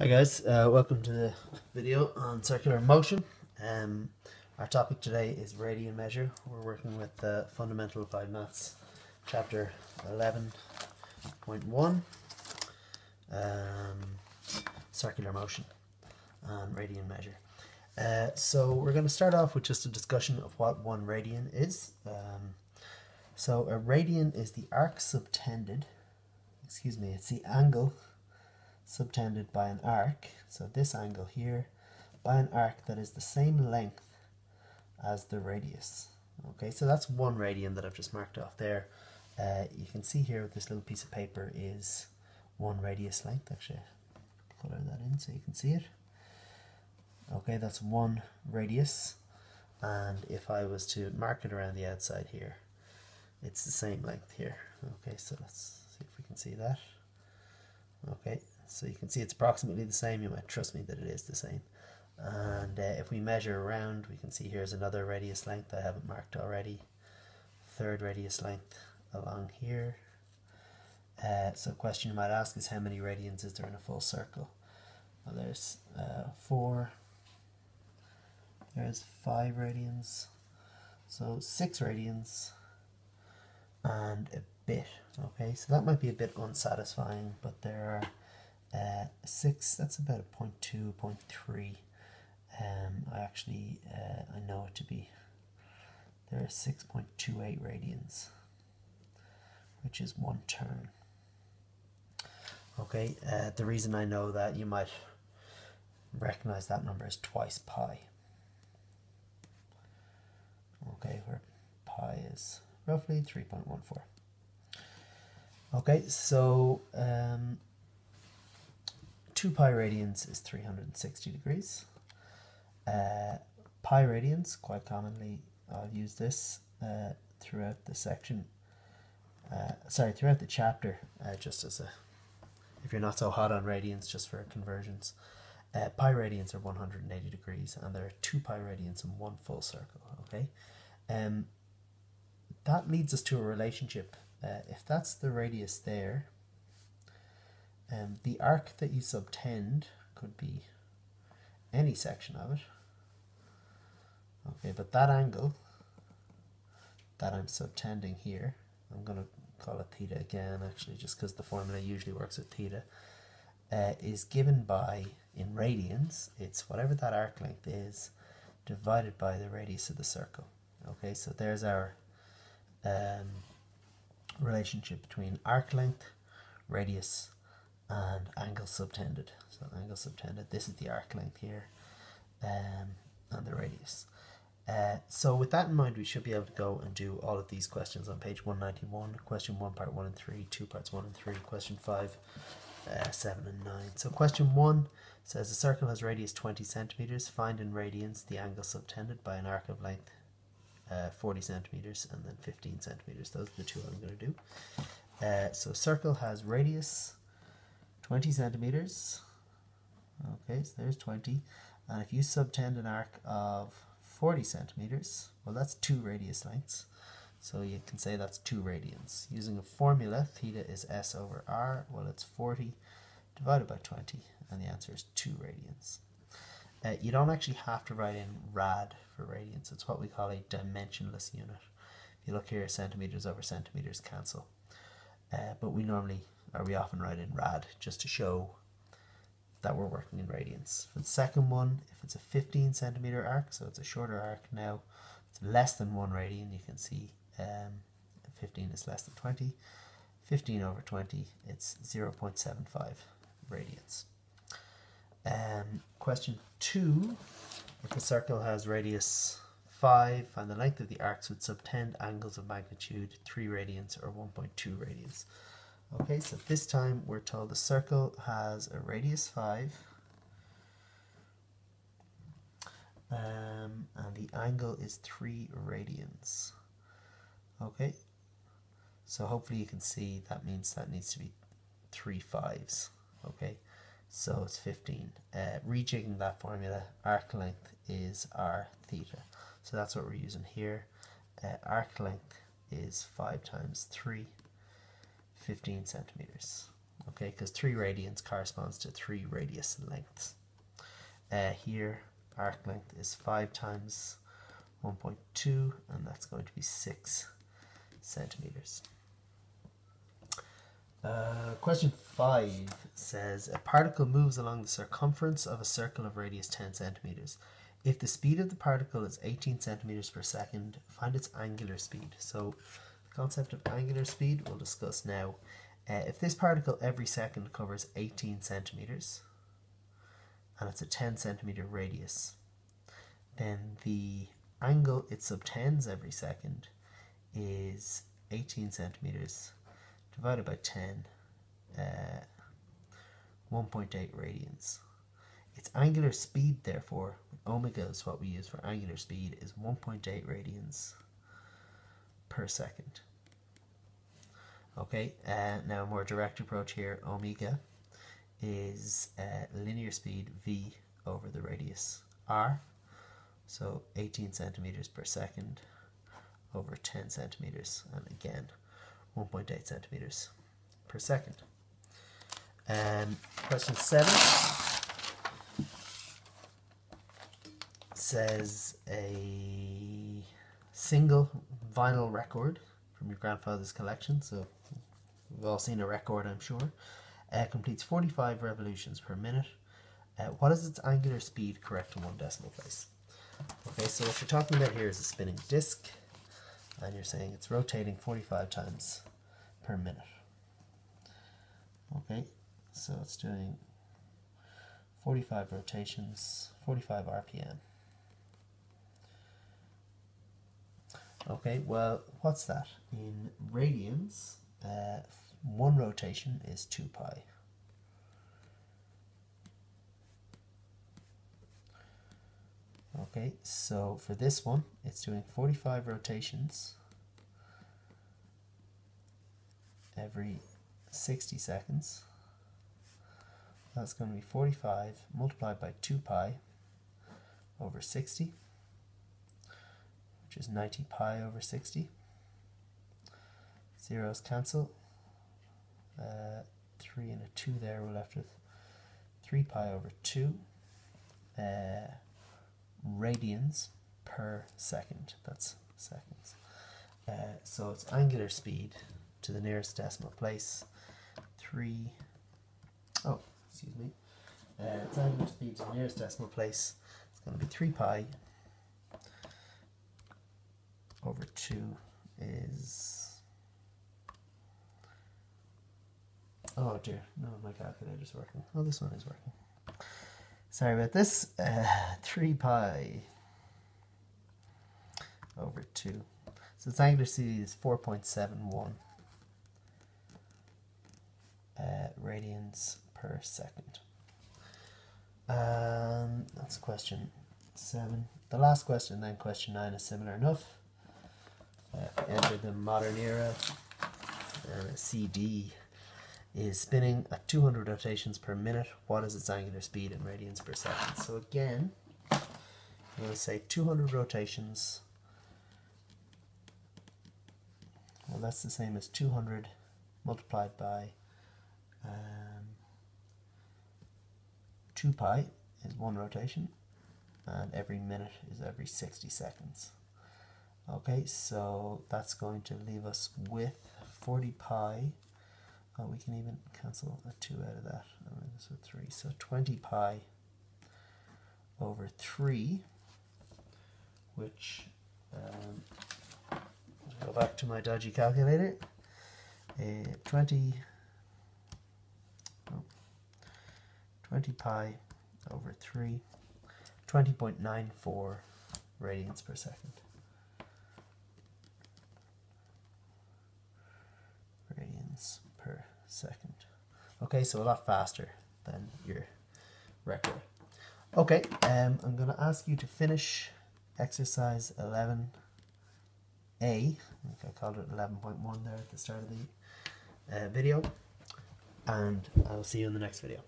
Hi guys, uh, welcome to the video on circular motion. Um, our topic today is radian measure. We're working with uh, Fundamental Applied Maths, chapter 11.1, um, circular motion and radian measure. Uh, so we're going to start off with just a discussion of what one radian is. Um, so a radian is the arc subtended, excuse me, it's the angle subtended by an arc, so this angle here, by an arc that is the same length as the radius. Okay, so that's one radian that I've just marked off there. Uh, you can see here with this little piece of paper is one radius length. Actually, color that in so you can see it. Okay, that's one radius. And if I was to mark it around the outside here, it's the same length here. Okay, so let's see if we can see that. Okay, so you can see it's approximately the same. You might trust me that it is the same. And uh, if we measure around, we can see here's another radius length I haven't marked already. Third radius length along here. Uh, so question you might ask is how many radians is there in a full circle? Well, there's uh, four. There's five radians. So six radians and a bit. Okay, so that might be a bit unsatisfying, but there are uh, 6, that's about a 0.2, 0.3. Um, I actually, uh, I know it to be, there are 6.28 radians, which is one turn. Okay, uh, the reason I know that, you might recognize that number as twice pi. Okay, where pi is roughly 3.14. Okay, so um, 2 pi radians is 360 degrees. Uh, pi radians, quite commonly I've used this uh, throughout the section, uh, sorry, throughout the chapter, uh, just as a, if you're not so hot on radians, just for conversions. Uh, pi radians are 180 degrees and there are 2 pi radians in one full circle, okay? Um, that leads us to a relationship. Uh, if that's the radius there, um, the arc that you subtend could be any section of it. Okay, but that angle that I'm subtending here, I'm going to call it theta again actually just because the formula usually works with theta, uh, is given by, in radians, it's whatever that arc length is divided by the radius of the circle. Okay, so there's our um, relationship between arc length, radius, and angle subtended. So angle subtended, this is the arc length here, um, and the radius. Uh, so with that in mind, we should be able to go and do all of these questions on page 191, question 1, part 1 and 3, 2 parts 1 and 3, question 5, uh, 7 and 9. So question 1 says a circle has radius 20 centimeters, find in radians the angle subtended by an arc of length uh, 40 centimeters and then 15 centimeters. Those are the two I'm going to do. Uh, so circle has radius 20 centimeters. Okay, so there's 20. And if you subtend an arc of 40 centimeters, well, that's two radius lengths. So you can say that's two radians. Using a formula, theta is s over r. Well, it's 40 divided by 20, and the answer is two radians. Uh, you don't actually have to write in rad for radians. It's what we call a dimensionless unit. If you look here, centimeters over centimeters cancel. Uh, but we normally or we often write in rad just to show that we're working in radians. For the second one, if it's a 15 centimeter arc, so it's a shorter arc now, it's less than one radian, you can see um, 15 is less than 20. 15 over 20, it's 0.75 radians. Um, question two, if a circle has radius 5, find the length of the arcs with subtend angles of magnitude 3 radians or 1.2 radians. Okay, so this time we're told the circle has a radius 5 um, and the angle is 3 radians. Okay, so hopefully you can see that means that needs to be 3 fives. Okay, so it's 15. Uh, rejigging that formula, arc length is r theta. So that's what we're using here. Uh, arc length is 5 times 3 15 centimeters. okay, because 3 radians corresponds to 3 radius lengths. Uh, here, arc length is 5 times 1.2, and that's going to be 6 centimeters. Uh, question 5 says a particle moves along the circumference of a circle of radius 10 centimeters. If the speed of the particle is 18 centimeters per second, find its angular speed. So, concept of angular speed we'll discuss now. Uh, if this particle every second covers 18 centimeters, and it's a 10 centimeter radius, then the angle it subtends every second is 18 centimeters divided by 10, uh, 1.8 radians. Its angular speed, therefore, omega is what we use for angular speed, is 1.8 radians per second. Okay, uh, now a more direct approach here, omega is uh, linear speed v over the radius r, so 18 centimeters per second over 10 centimeters, and again 1.8 centimeters per second. And question seven says a single vinyl record from your grandfather's collection. So we've all seen a record, I'm sure. Uh, completes 45 revolutions per minute. Uh, what is its angular speed correct to one decimal place? Okay, so what you're talking about here is a spinning disc, and you're saying it's rotating 45 times per minute. Okay, so it's doing 45 rotations, 45 RPM. Okay, well, what's that? In radians, uh, one rotation is 2 pi. Okay, so for this one, it's doing 45 rotations every 60 seconds. That's going to be 45 multiplied by 2 pi over 60, which is 90 pi over 60. Zeros cancel. Uh, 3 and a 2 there, we're left with 3 pi over 2 uh, radians per second. That's seconds. Uh, so it's angular speed to the nearest decimal place. 3, oh, excuse me. Uh, its angular speed to the nearest decimal place is going to be 3 pi over 2 is Oh dear, no, my calculator's working. Oh, this one is working. Sorry about this. Uh, 3 pi over 2. So its angular speed is 4.71 uh, radians per second. Um, that's question 7. The last question, then question 9, is similar enough. Uh, enter the modern era. A CD is spinning at 200 rotations per minute. What is its angular speed in radians per second? So again, I'm going to say 200 rotations. Well, that's the same as 200 multiplied by um, 2 pi is one rotation, and every minute is every 60 seconds. Okay, so that's going to leave us with 40 pi Oh, we can even cancel a 2 out of that. Oh, this with 3. So 20 pi over 3, which, um, go back to my dodgy calculator, uh, 20, oh, 20 pi over 3, 20.94 radians per second. Radians per second. Okay, so a lot faster than your record. Okay, um, I'm going to ask you to finish exercise 11A. I I called it 11.1 there at the start of the uh, video. And I will see you in the next video.